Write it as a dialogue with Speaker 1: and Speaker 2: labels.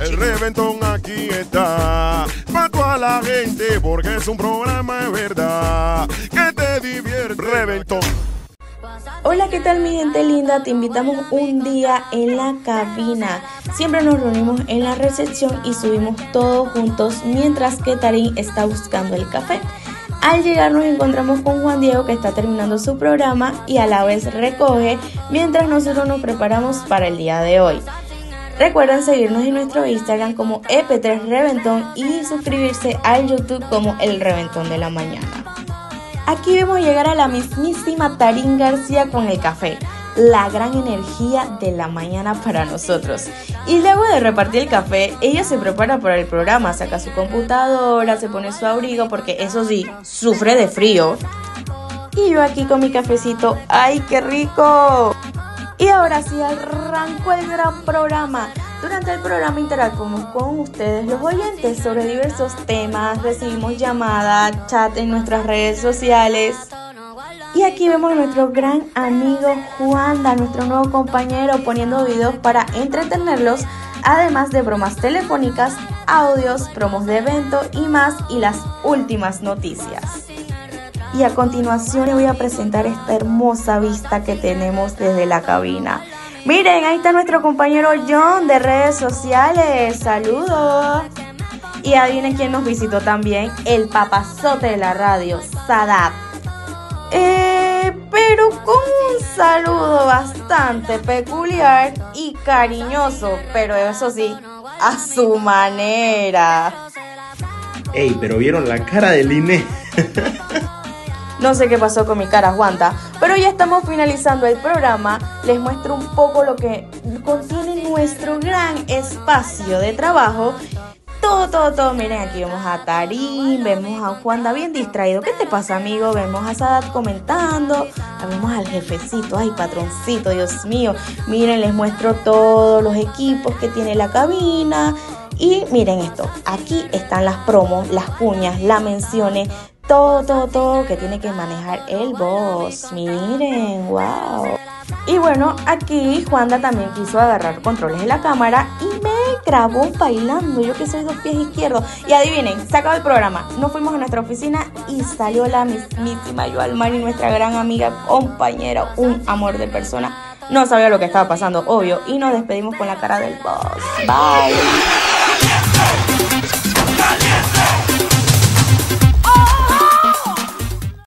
Speaker 1: El reventón aquí está. Pa' toda la gente, porque es un programa de verdad. Que te divierte. Reventón.
Speaker 2: Hola, ¿qué tal mi gente linda? Te invitamos un día en la cabina. Siempre nos reunimos en la recepción y subimos todos juntos mientras que Tarín está buscando el café. Al llegar nos encontramos con Juan Diego que está terminando su programa y a la vez recoge mientras nosotros nos preparamos para el día de hoy. Recuerden seguirnos en nuestro Instagram como EP3 Reventón y suscribirse al YouTube como El Reventón de la Mañana. Aquí vemos llegar a la mismísima Tarín García con el café, la gran energía de la mañana para nosotros. Y luego de repartir el café, ella se prepara para el programa, saca su computadora, se pone su abrigo porque eso sí, sufre de frío. Y yo aquí con mi cafecito, ¡ay qué rico! Y ahora sí arrancó el gran programa. Durante el programa interactuamos con ustedes, los oyentes, sobre diversos temas, recibimos llamadas, chat en nuestras redes sociales. Y aquí vemos a nuestro gran amigo Juanda, nuestro nuevo compañero, poniendo videos para entretenerlos, además de bromas telefónicas, audios, promos de evento y más, y las últimas noticias. Y a continuación les voy a presentar esta hermosa vista que tenemos desde la cabina. Miren, ahí está nuestro compañero John de redes sociales. Saludos. Y adivinen quién nos visitó también, el papazote de la radio, Sadat. Eh, pero con un saludo bastante peculiar y cariñoso, pero eso sí, a su manera.
Speaker 3: Ey, pero vieron la cara del INE.
Speaker 2: No sé qué pasó con mi cara, Juanta, pero ya estamos finalizando el programa. Les muestro un poco lo que contiene nuestro gran espacio de trabajo. Todo, todo, todo. Miren, aquí vemos a Tarín, vemos a Juanda bien distraído. ¿Qué te pasa, amigo? Vemos a Sadat comentando. Vemos al jefecito, ay, patroncito, Dios mío. Miren, les muestro todos los equipos que tiene la cabina. Y miren esto, aquí están las promos, las cuñas, las menciones, todo, todo, todo que tiene que manejar el boss. Miren, wow. Y bueno, aquí Juanda también quiso agarrar controles de la cámara y me grabó bailando. Yo que soy dos pies izquierdos. Y adivinen, se acabó el programa. Nos fuimos a nuestra oficina y salió la mismísima y nuestra gran amiga, compañera, un amor de persona. No sabía lo que estaba pasando, obvio. Y nos despedimos con la cara del boss. Bye.